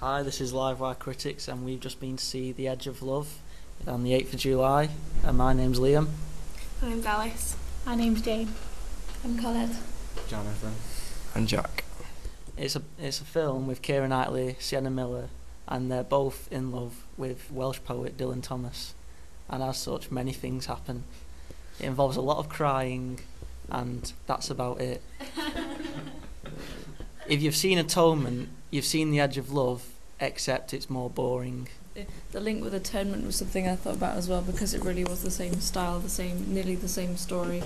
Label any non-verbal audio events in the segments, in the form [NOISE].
Hi, this is Livewire Critics, and we've just been to see The Edge of Love on the 8th of July. And my name's Liam. My name's Alice. My name's Jane. I'm Colette. Jonathan. And Jack. It's a it's a film with Keira Knightley, Sienna Miller, and they're both in love with Welsh poet Dylan Thomas. And as such, many things happen. It involves a lot of crying, and that's about it. [LAUGHS] if you've seen Atonement, you've seen The Edge of Love, except it's more boring. The link with Atonement was something I thought about as well because it really was the same style, the same, nearly the same story,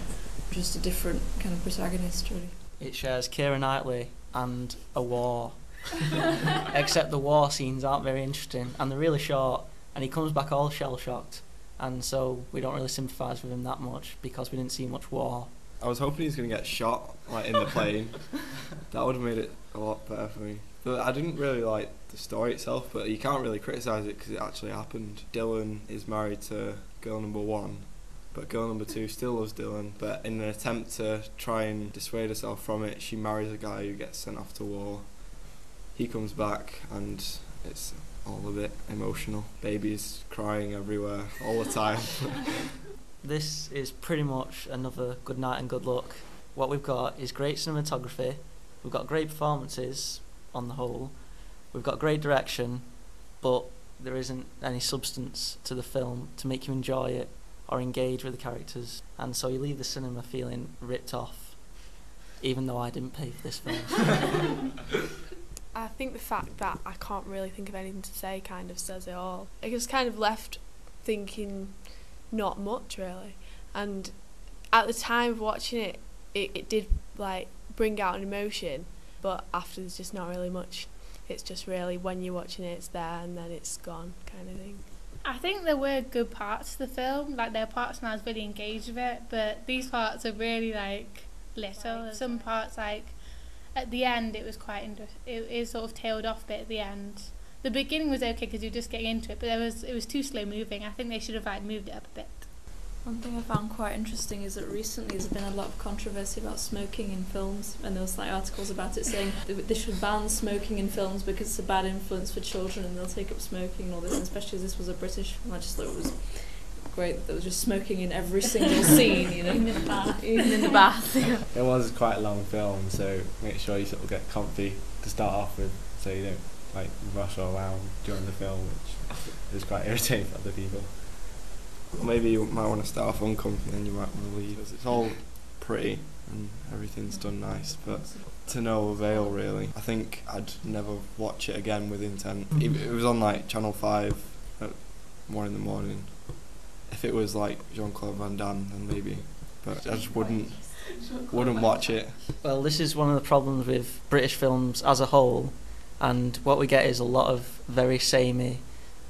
just a different kind of protagonist, really. It shares Keira Knightley and a war. [LAUGHS] [LAUGHS] Except the war scenes aren't very interesting and they're really short and he comes back all shell shocked and so we don't really sympathise with him that much because we didn't see much war. I was hoping he was going to get shot like in the plane. [LAUGHS] that would have made it a lot better for me. But I didn't really like the story itself, but you can't really criticise it because it actually happened. Dylan is married to girl number one, but girl number two still loves Dylan. But in an attempt to try and dissuade herself from it, she marries a guy who gets sent off to war. He comes back and it's all a bit emotional. Babies crying everywhere all the time. [LAUGHS] this is pretty much another good night and good luck. What we've got is great cinematography, we've got great performances on the whole, we've got great direction, but there isn't any substance to the film to make you enjoy it or engage with the characters, and so you leave the cinema feeling ripped off, even though I didn't pay for this film. [LAUGHS] I think the fact that I can't really think of anything to say kind of says it all. I just kind of left thinking not much really. And at the time of watching it, it, it did like bring out an emotion, but after there's just not really much. It's just really when you're watching it, it's there and then it's gone kind of thing. I think there were good parts to the film, like there are parts and I was really engaged with it, but these parts are really like little. Some parts like at the end it was quite inter- it is sort of tailed off a bit at the end. The beginning was okay because you're just getting into it, but there was it was too slow moving. I think they should have like moved it up a bit. One thing I found quite interesting is that recently there's been a lot of controversy about smoking in films, and there was like articles about it saying [LAUGHS] they should ban smoking in films because it's a bad influence for children and they'll take up smoking and all this. And especially as this was a British film, I just thought it was great that there was just smoking in every single [LAUGHS] scene, you know, in the bath, even in the bath. Yeah. It was quite a long film, so make sure you sort of get comfy to start off with, so you don't like rush all around during the film, which is quite irritating for other people. Maybe you might want to start off uncomfortable and you might want to leave. It's all pretty and everything's done nice, but to no avail really. I think I'd never watch it again with intent. It, it was on like Channel 5 at 1 in the morning. If it was like Jean Claude Van Damme, then maybe. But I just wouldn't wouldn't watch it. Well, this is one of the problems with British films as a whole, and what we get is a lot of very samey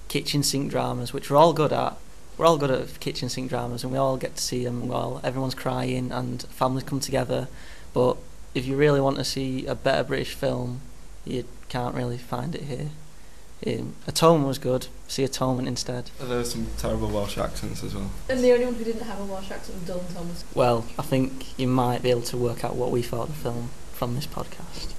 kitchen sink dramas, which we're all good at, we're all good at kitchen sink dramas and we all get to see them well everyone's crying and families come together. But if you really want to see a better British film you can't really find it here. Um, Atonement was good. See Atonement instead. There were some terrible Welsh accents as well? And the only one who didn't have a Welsh accent was Dylan Thomas. Well I think you might be able to work out what we thought of the film from this podcast